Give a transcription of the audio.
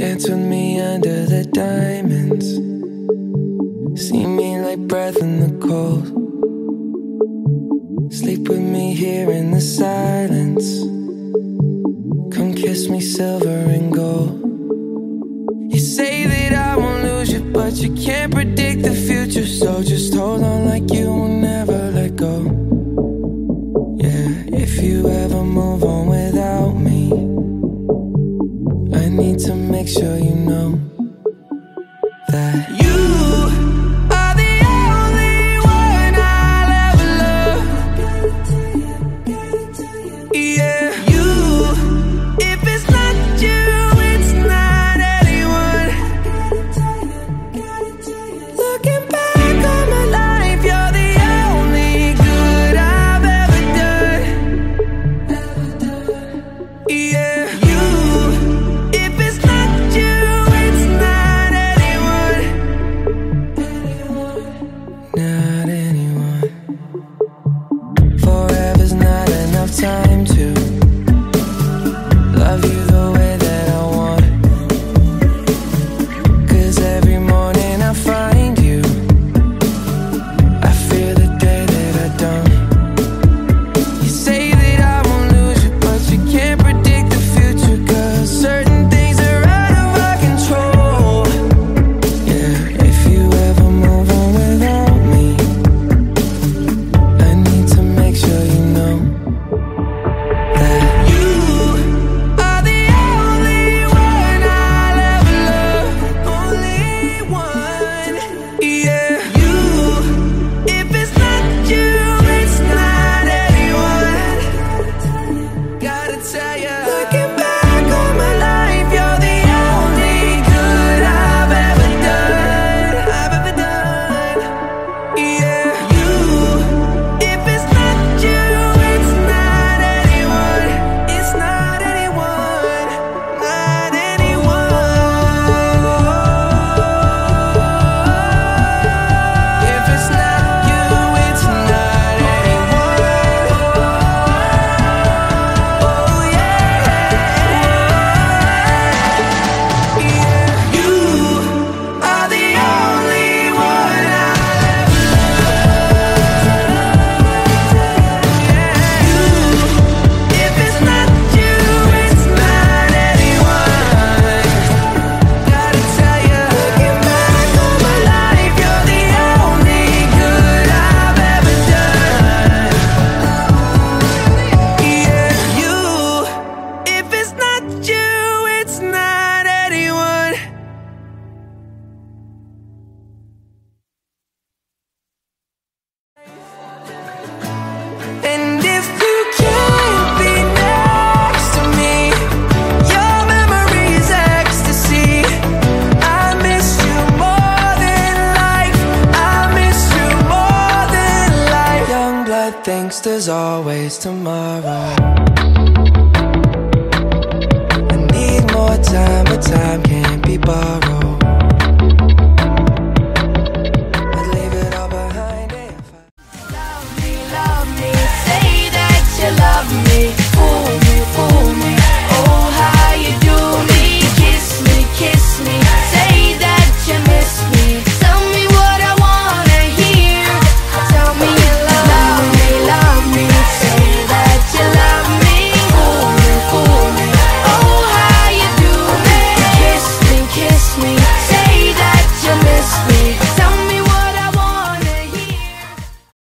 Dance with me under the diamonds. See me like breath in the cold. Sleep with me here in the silence. Come kiss me silver and gold. You say that I won't lose you, but you can't predict the future. Show you thinks there's always tomorrow.